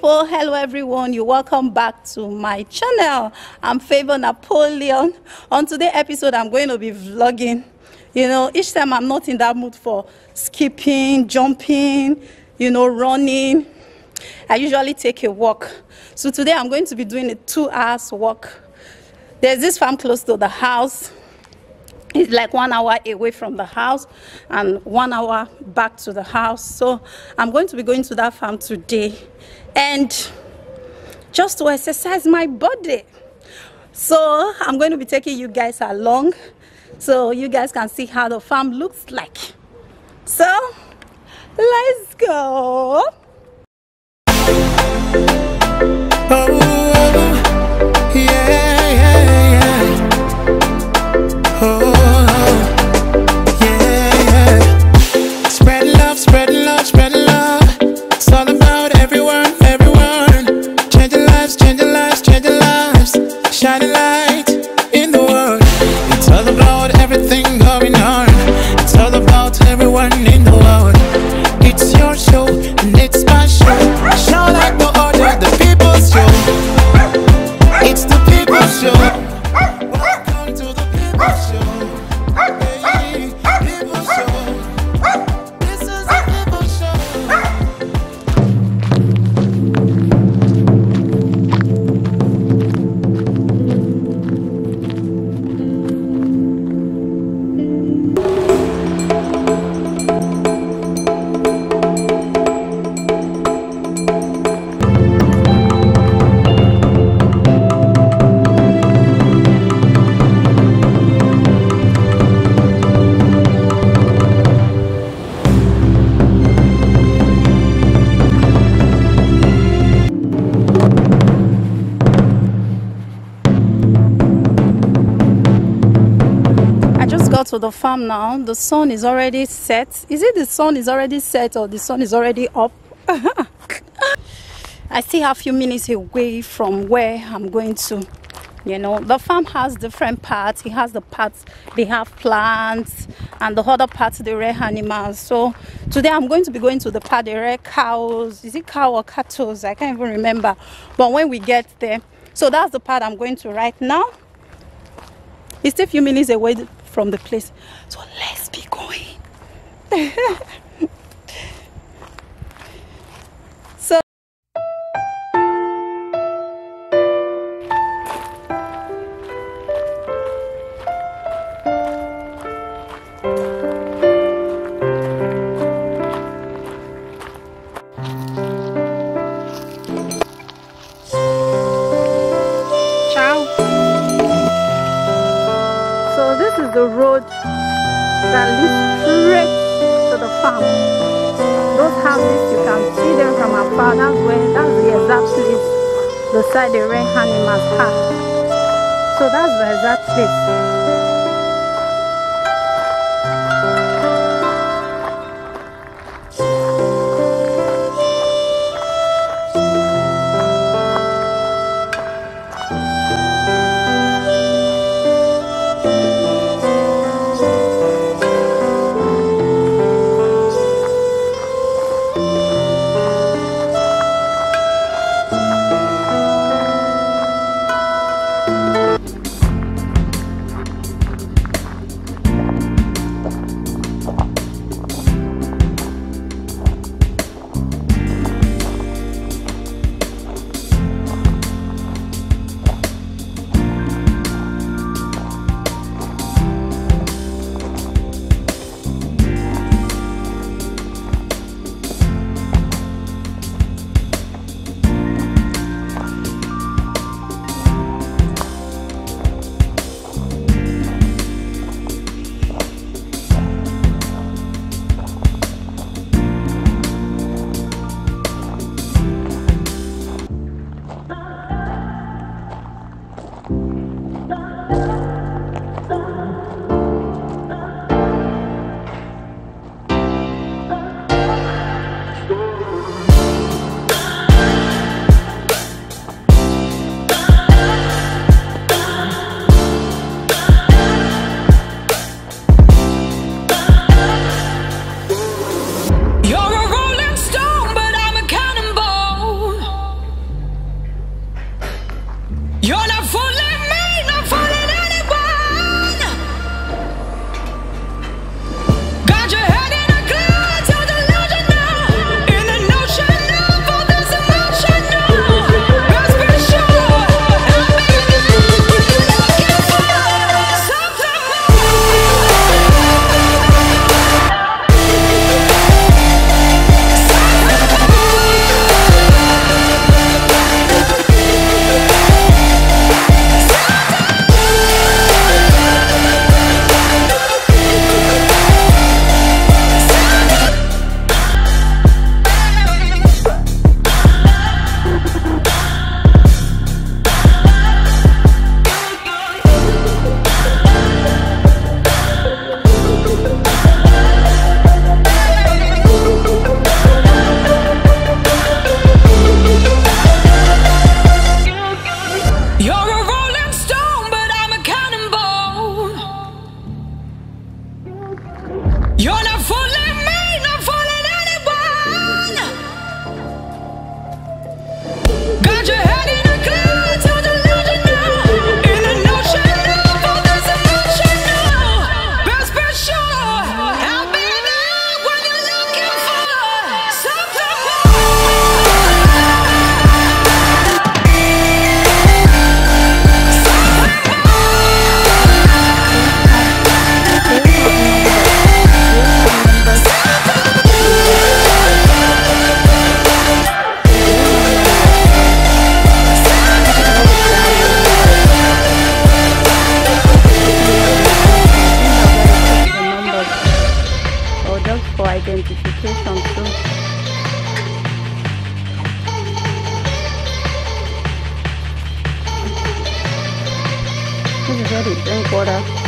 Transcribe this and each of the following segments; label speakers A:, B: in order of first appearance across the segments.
A: people. Hello everyone. You welcome back to my channel. I'm favor napoleon. On today's episode i'm going to be vlogging. You know each time i'm not in that mood for skipping jumping you know running i usually take a walk. So today i'm going to be doing a two hours walk. There's this farm close to the house it's like one hour away from the house and one hour back to the house. So i'm going to be going to that farm today. And just to exercise my body. So i'm going to be taking you guys along so you guys can see how the farm looks like. So let's go
B: to the
A: farm now. The sun is already set. Is it the sun is already set or the sun is already up? I still have a few minutes away from where I'm going to. You know, the farm has different parts. It has the parts they have plants, and the other parts they rear animals. So today I'm going to be going to the part they rear cows. Is it cow or cattle? I can't even remember. But when we get there, so that's the part I'm going to right now. It's still a few minutes away from the place. So let's be going. Those houses you can see them from afar. That's where that's the exact place the side the red animals are. So that's the exact place.
C: This is where they drink water. They're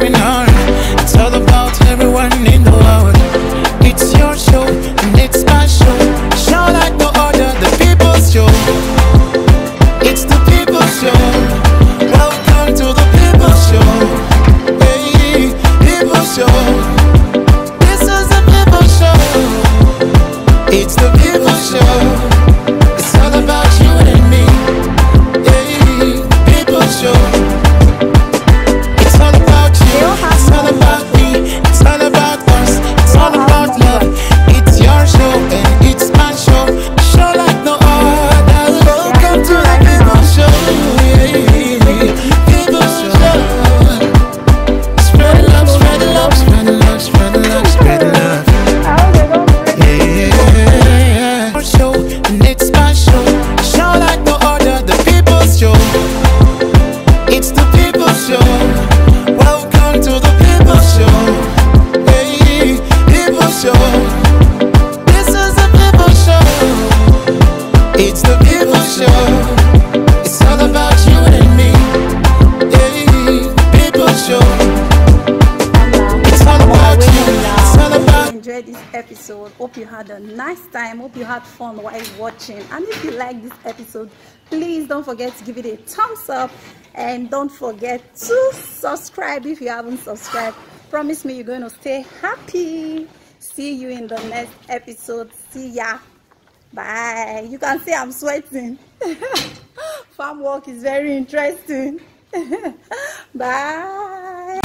A: going on
C: hope you had a nice time. Hope you had fun while watching. And if you like this episode please don't forget to give it a thumbs up. And don't forget to subscribe if you haven't subscribed. Promise me you're going to stay happy. See you in the next episode. See ya. Bye. You can see i'm sweating. Farm work is very interesting. Bye.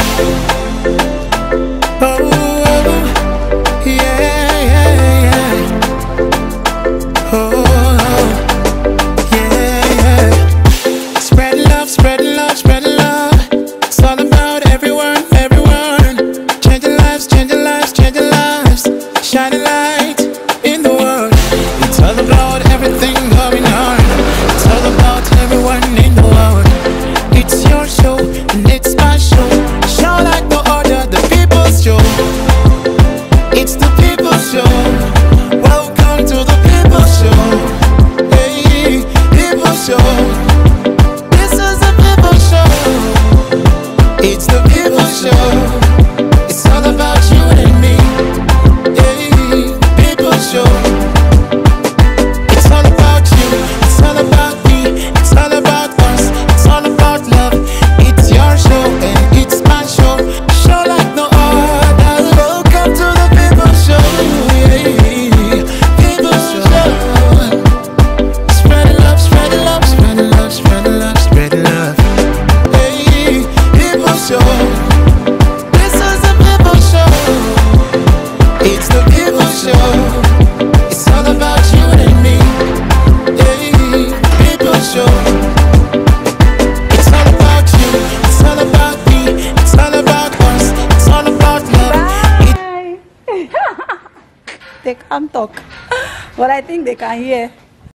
C: talk. but I think they can hear.